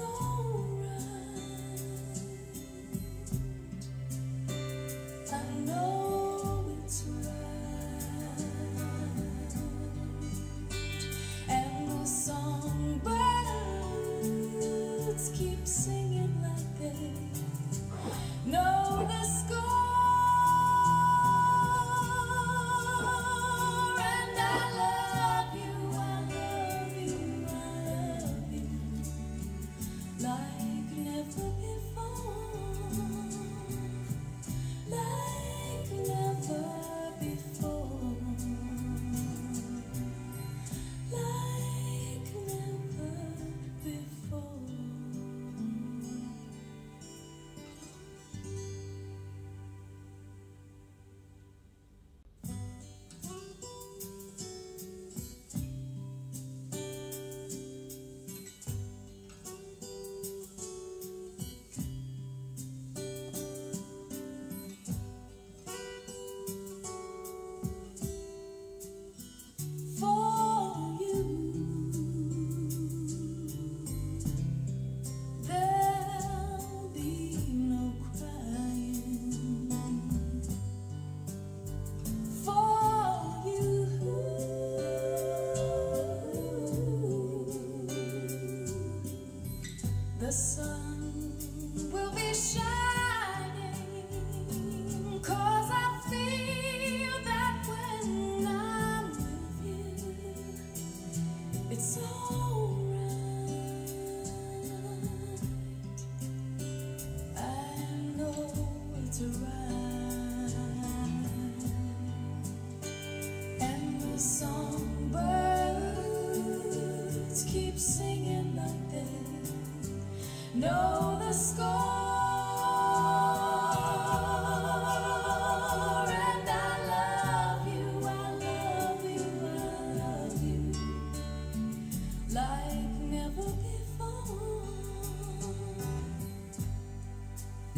you, 'Cause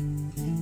Mm-hmm.